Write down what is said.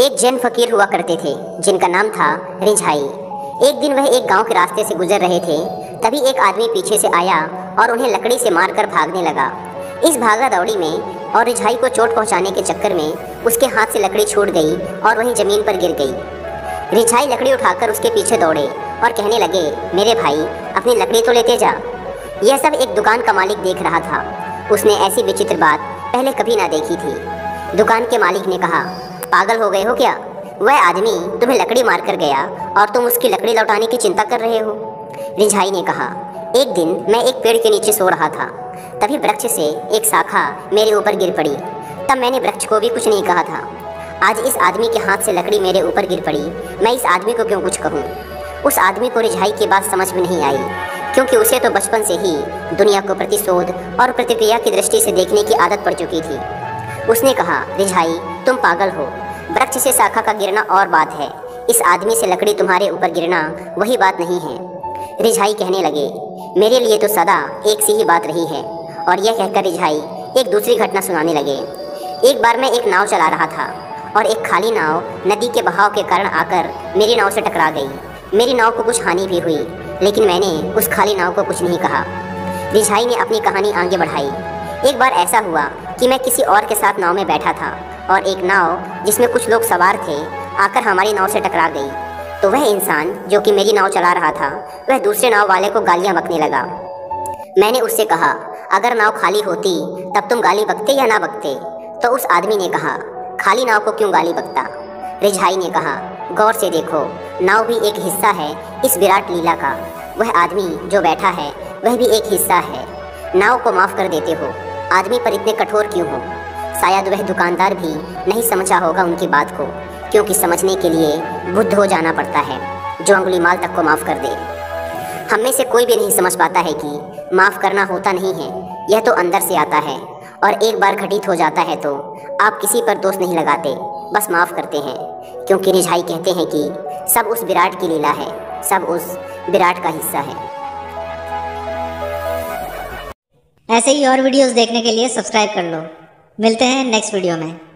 एक जैन फकीर हुआ करते थे, जिनका नाम था रिझाई। एक दिन वह एक गाँव के रास्ते से गुजर रहे थे, तभी एक आदमी पीछे से आया और उन्हें लकड़ी से मारकर भागने लगा। इस भागा दौड़ी में और रिझाई को चोट पहुँचाने के चक्कर में उसके हाथ से लकड़ी छूट गई और वहीं ज़मीन पर गिर गई। रिझाई लकड़ी उठाकर उसके पीछे दौड़े और कहने लगे, मेरे भाई, अपनी लकड़ी तो लेते जा। यह सब एक दुकान का मालिक देख रहा था। उसने ऐसी विचित्र बात पहले कभी ना देखी थी। दुकान के मालिक ने कहा पागल हो गए हो क्या? वह आदमी तुम्हें लकड़ी मार कर गया और तुम उसकी लकड़ी लौटाने की चिंता कर रहे हो। रिझाई ने कहा, एक दिन मैं एक पेड़ के नीचे सो रहा था। तभी वृक्ष से एक शाखा मेरे ऊपर गिर पड़ी। तब मैंने वृक्ष को भी कुछ नहीं कहा था। आज इस आदमी के हाथ से लकड़ी मेरे ऊपर गिर पड़ी। मैं इस आदमी को क्यों कुछ कहूँ? उस आदमी को रिझाई की बात समझ में नहीं आई, क्योंकि उसे तो बचपन से ही दुनिया को प्रतिशोध और प्रतिक्रिया की दृष्टि से देखने की आदत पड़ चुकी थी। उसने कहा रिझाई तुम पागल हो। वृक्ष से शाखा का गिरना और बात है। इस आदमी से लकड़ी तुम्हारे ऊपर गिरना वही बात नहीं है। रिझाई कहने लगे, मेरे लिए तो सदा एक सी ही बात रही है। और यह कहकर रिझाई एक दूसरी घटना सुनाने लगे। एक बार मैं एक नाव चला रहा था और एक खाली नाव नदी के बहाव के कारण आकर मेरी नाव से टकरा गई। मेरी नाव को कुछ हानि भी हुई, लेकिन मैंने उस खाली नाव को कुछ नहीं कहा। रिझाई ने अपनी कहानी आगे बढ़ाई। एक बार ऐसा हुआ कि मैं किसी और के साथ नाव में बैठा था और एक नाव जिसमें कुछ लोग सवार थे आकर हमारी नाव से टकरा गई। तो वह इंसान जो कि मेरी नाव चला रहा था, वह दूसरे नाव वाले को गालियाँ बकने लगा। मैंने उससे कहा, अगर नाव खाली होती, तब तुम गाली बकते या ना बकते? तो उस आदमी ने कहा, खाली नाव को क्यों गाली बकता? रिझाई ने कहा, गौर से देखो, नाव भी एक हिस्सा है इस विराट लीला का। वह आदमी जो बैठा है, वह भी एक हिस्सा है। नाव को माफ़ कर देते हो। आदमी पर इतने कठोर क्यों हो? शायद वह दुकानदार भी नहीं समझा होगा उनकी बात को, क्योंकि समझने के लिए बुद्ध हो जाना पड़ता है। जो अंगुली माल तक को माफ़ कर दे। हम में से कोई भी नहीं समझ पाता है कि माफ़ करना होता नहीं है, यह तो अंदर से आता है, और एक बार घटित हो जाता है तो आप किसी पर दोष नहीं लगाते, बस माफ़ करते हैं, क्योंकि रिझाई कहते हैं कि सब उस विराट की लीला है, सब उस विराट का हिस्सा है। ऐसे ही और वीडियोस देखने के लिए सब्सक्राइब कर लो। मिलते हैं नेक्स्ट वीडियो में।